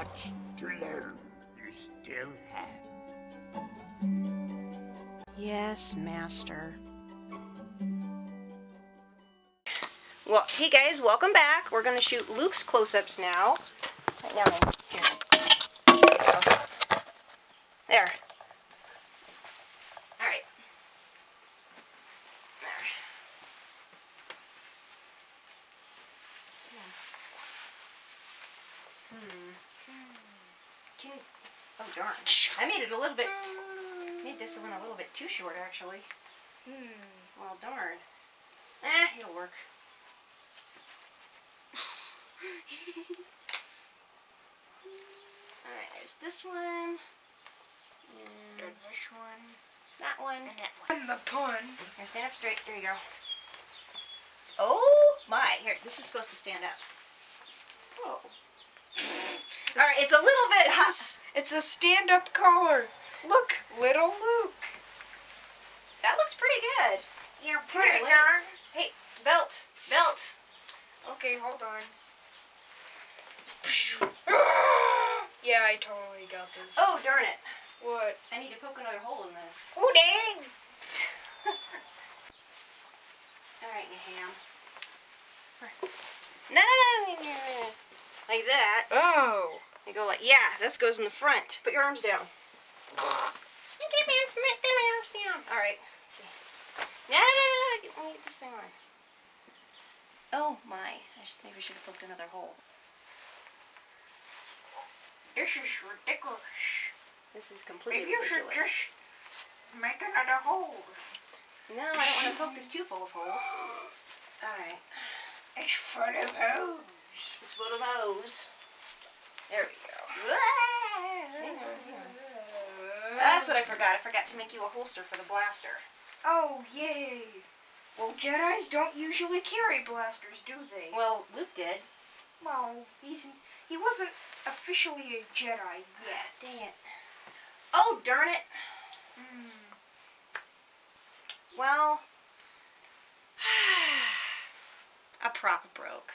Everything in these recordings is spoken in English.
much to learn. You still have. Yes, Master. Well, hey guys, welcome back. We're gonna shoot Luke's close-ups now. Right now. Here. There you go. There. All right. There. Hmm. Can. Oh darn! I made it a little bit. Made this one a little bit too short, actually. Well, darn. Eh, it'll work. Alright, there's this one. And this one. that one. And the pun. Here, stand up straight. There you go. Oh my! Here, this is supposed to stand up. Oh. Alright, it's a little bit It's a, it's a stand-up collar. Look, little Luke. That looks pretty good. You're pretty darn. Hey, belt. Belt. Okay, hold on. yeah, I totally got this. Oh, darn it. what? I need to poke another hole in this. Oh, dang. Alright, you ham. No, no, no, no, no, no. Like that. Oh. You go like, yeah, this goes in the front. Put your arms down. Get my arms, get my arms down. All right, let's see. No, no, no, no, get, let me get this thing on. Oh my, I should, maybe I should have poked another hole. This is ridiculous. This is completely Maybe you should just make another hole. No, I don't want to poke this too full of holes. All right, It's full of holes. It's full of those. There we go. Hang on, hang on. That's what I forgot. I forgot to make you a holster for the blaster. Oh, yay. Well, Jedi's don't usually carry blasters, do they? Well, Luke did. Well, he's he wasn't officially a Jedi yet. Dang it. Oh, darn it. Hmm. Well, a prop broke.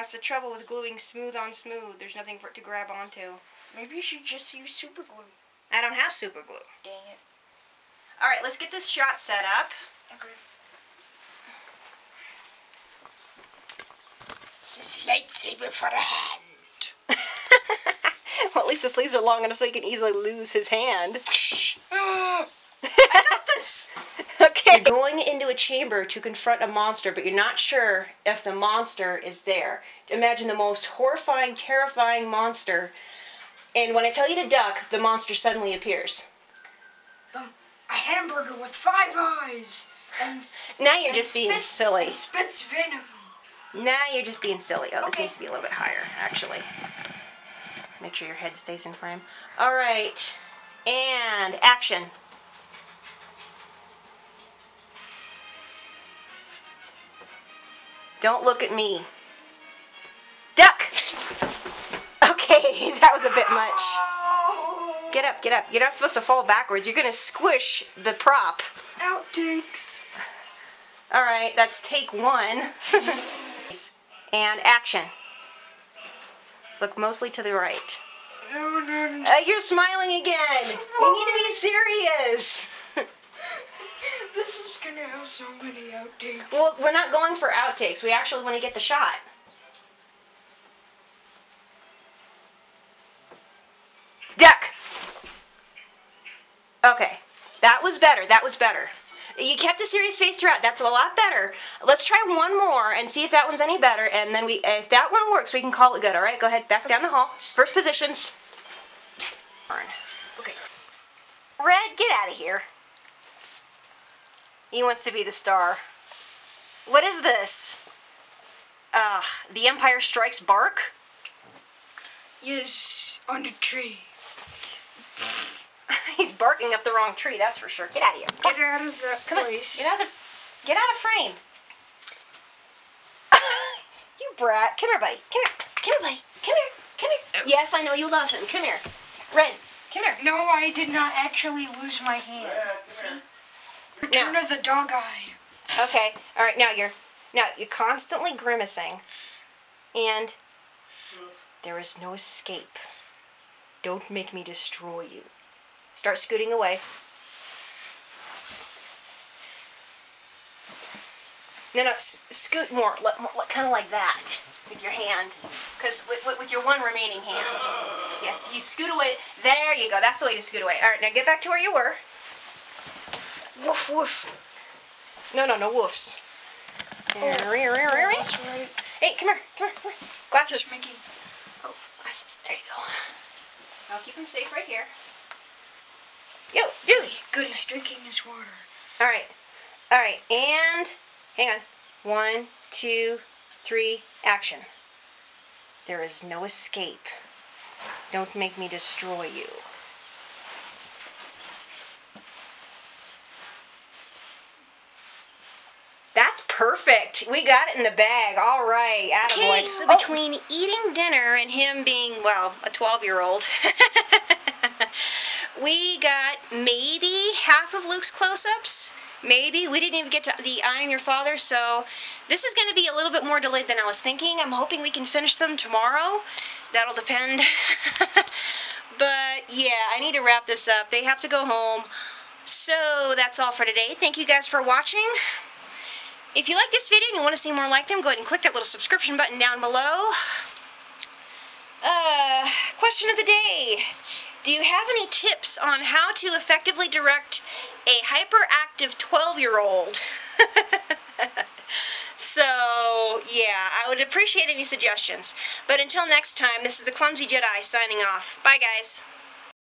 That's the trouble with gluing smooth on smooth. There's nothing for it to grab onto. Maybe you should just use super glue. I don't have super glue. Dang it. All right, let's get this shot set up. Okay. This lightsaber for a hand. well, at least the sleeves are long enough so he can easily lose his hand. Ah! I got this. Okay. You're going into a chamber to confront a monster, but you're not sure if the monster is there. Imagine the most horrifying, terrifying monster. And when I tell you to duck, the monster suddenly appears. Um, a hamburger with five eyes. And, Now you're and just being spits- silly. Spits venom. Now you're just being silly. Oh, this Okay. needs to be a little bit higher, actually. Make sure your head stays in frame. All right. And action. Don't look at me. Duck! Okay, that was a bit much. Get up, get up. You're not supposed to fall backwards. You're going to squish the prop. Outtakes. All right, that's take one. and action. Look mostly to the right. Uh, you're smiling again. You need to be serious. This gonna have so many outtakes. well, we're not going for outtakes. We actually want to get the shot. Duck. Okay, that was better. That was better. You kept a serious face throughout. That's a lot better. Let's try one more and see if that one's any better. And then we, if that one works, we can call it good. All right, go ahead. Back down the hall. First positions. Okay. Red, get out of here. He wants to be the star. What is this? Uh, The Empire Strikes Bark? Yes, on the tree. He's barking up the wrong tree, that's for sure. Get out of here. Get out of that Come on, place. get out of the, get out of frame. you brat. Come here, buddy. Come here. Come here, buddy. Come here. Come here. Yes, I know you love him. Come here. Red, come here. No, I did not actually lose my hand. See? Return Now. of the dog eye. Okay. All right. Now you're now you're constantly grimacing, and There is no escape. Don't make me destroy you. Start scooting away. No, no, s- scoot more, kind of like that with your hand. Because with, with, with your one remaining hand. Yes, you scoot away. There you go. That's the way to scoot away. All right, now get back to where you were. Woof woof. No, no, no woofs. Oh, Hey, come here, come here, come here. Glasses. Just making. Oh, glasses. There you go. I'll keep them safe right here. Yo, dude. Good, he's drinking his water. All right. All right. And hang on. One, two, three, action. There is no escape. Don't make me destroy you. That's perfect. We got it in the bag. All right. Okay, So oh. between eating dinner and him being, well, a 12 year old, we got maybe half of Luke's close ups. Maybe. We didn't even get to the eye on your father, so this is going to be a little bit more delayed than I was thinking. I'm hoping we can finish them tomorrow. That'll depend. but yeah, I need to wrap this up. They have to go home. So that's all for today. Thank you guys for watching. If you like this video and you want to see more like them, go ahead and click that little subscription button down below. Uh, question of the day. Do you have any tips on how to effectively direct a hyperactive 12 year old? so, yeah, I would appreciate any suggestions. But until next time, this is the Clumsy Jedi signing off. Bye, guys.